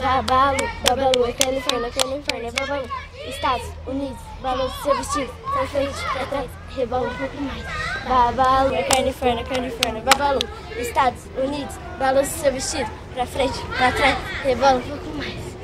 Babalu, babalu, é inferno, é babalu. Estados Unidos, balança seu vestido, pra frente, pra trás, rebola um pouco mais. Babalu, é Califórnia, Califórnia, é babalu. Estados Unidos, balança seu vestido, pra frente, pra trás, rebola um pouco mais.